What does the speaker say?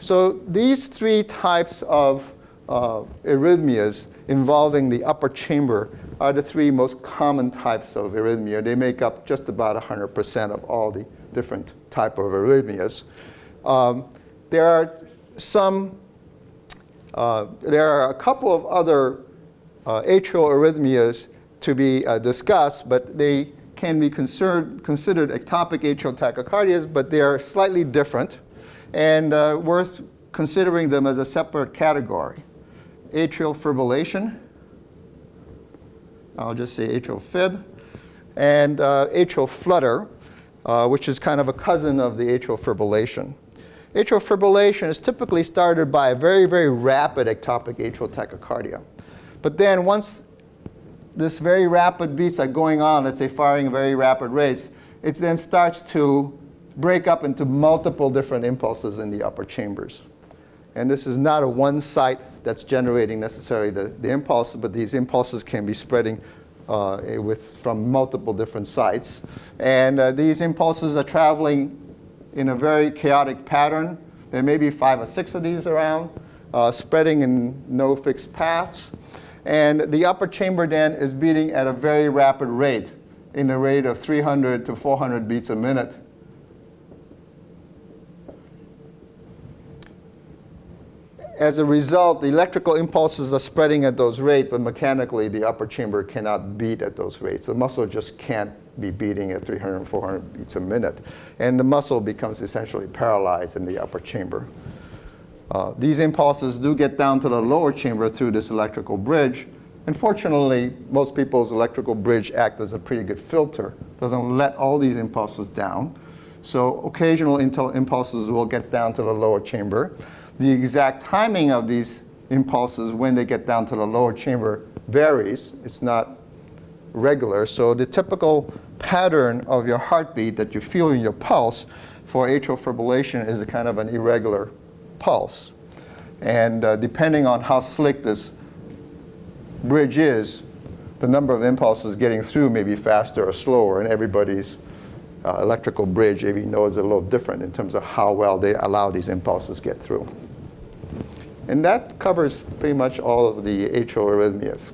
So these three types of uh, arrhythmias involving the upper chamber are the three most common types of arrhythmia. They make up just about 100% of all the different type of arrhythmias. Um, there are some, uh, there are a couple of other uh, atrial arrhythmias to be uh, discussed, but they can be considered, considered ectopic atrial tachycardias, but they are slightly different and uh, worth considering them as a separate category. Atrial fibrillation, I'll just say atrial fib, and uh, atrial flutter, uh, which is kind of a cousin of the atrial fibrillation. Atrial fibrillation is typically started by a very, very rapid ectopic atrial tachycardia. But then once this very rapid beats are going on, let's say firing very rapid rates, it then starts to break up into multiple different impulses in the upper chambers. And this is not a one site that's generating necessarily the, the impulse, but these impulses can be spreading uh, with, from multiple different sites. And uh, these impulses are traveling in a very chaotic pattern. There may be five or six of these around, uh, spreading in no fixed paths. And the upper chamber then is beating at a very rapid rate, in the rate of 300 to 400 beats a minute. As a result, the electrical impulses are spreading at those rates, but mechanically the upper chamber cannot beat at those rates. The muscle just can't be beating at 300, 400 beats a minute. And the muscle becomes essentially paralyzed in the upper chamber. Uh, these impulses do get down to the lower chamber through this electrical bridge. Unfortunately, most people's electrical bridge act as a pretty good filter. Doesn't let all these impulses down. So occasional impulses will get down to the lower chamber. The exact timing of these impulses when they get down to the lower chamber varies. It's not regular. So the typical pattern of your heartbeat that you feel in your pulse for atrial fibrillation is a kind of an irregular pulse. And uh, depending on how slick this bridge is, the number of impulses getting through may be faster or slower, and everybody's uh, electrical bridge, AV nodes, is a little different in terms of how well they allow these impulses get through. And that covers pretty much all of the atrial arrhythmias.